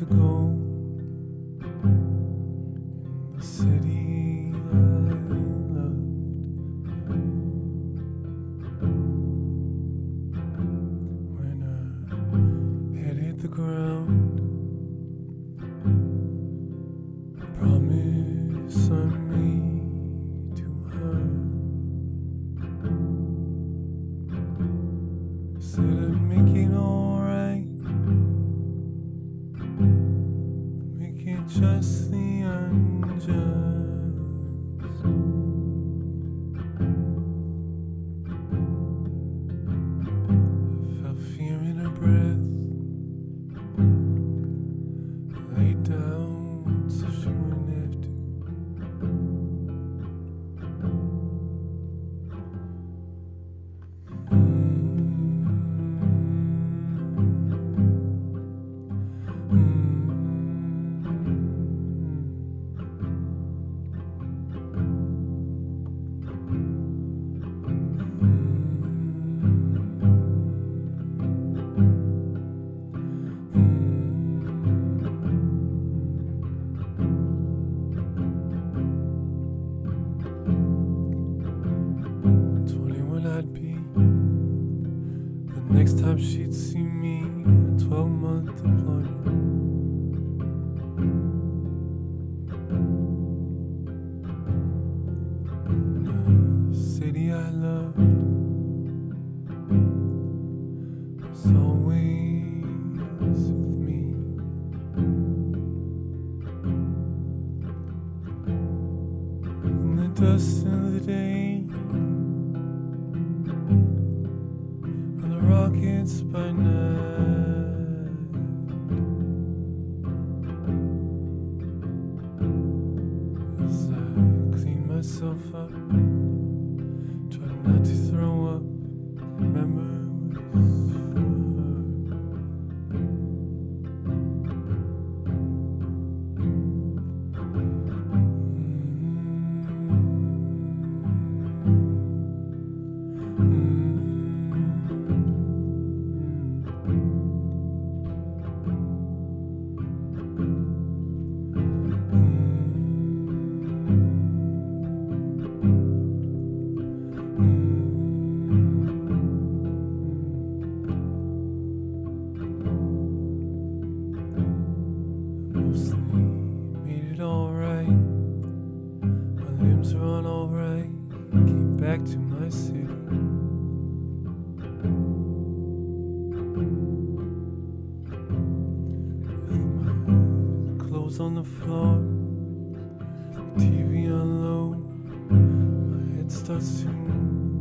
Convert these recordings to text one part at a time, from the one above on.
years ago in the city I loved. When head hit the ground, next time she'd see me. A 12 month deployment. The city I loved was always with me. In the dust of the day, rockets by night. As I clean myself up, try not to Made it alright. My limbs alright. Came back to my city. Clothes on the floor, TV on low, my head starts to wander.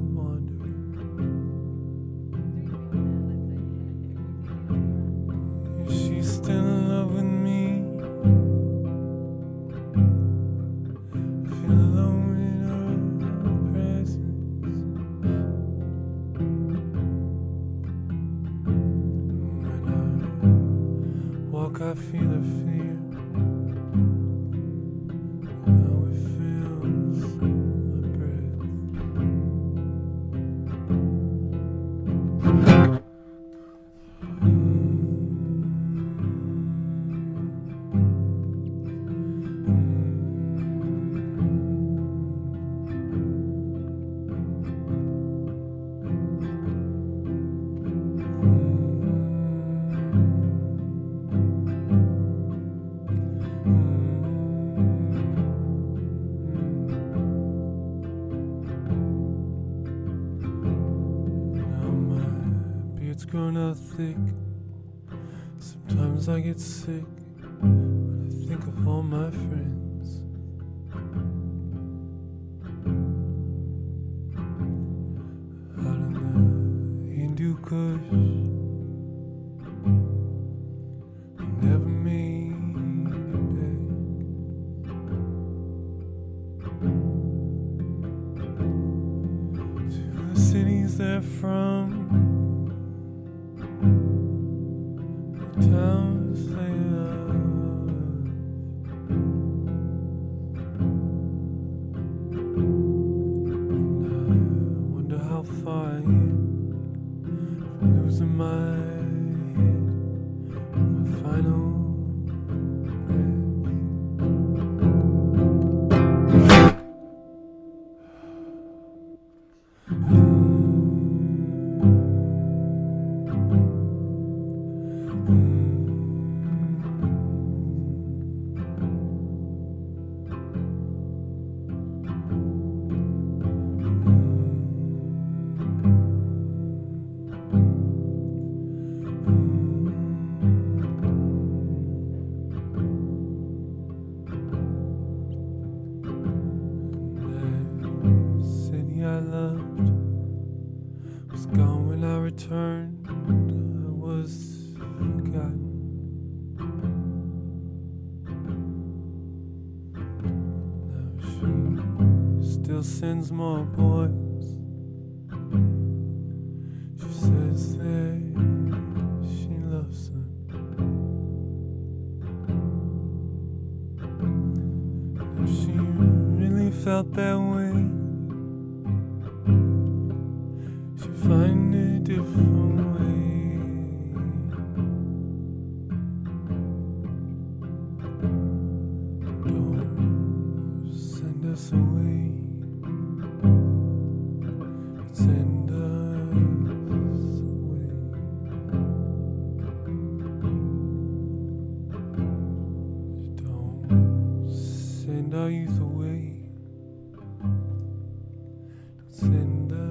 When I walk, I feel her fear. Beard's grown out thick. Sometimes I get sick when I think of all my friends. Out in the Hindu Kush, losing my head. On my final I returned. I was forgotten. Now she still sends more boys. She says that she loves them. If she really felt that way, find a different way. Don't send us away. Send us away. Don't send our youth away. Don't send us.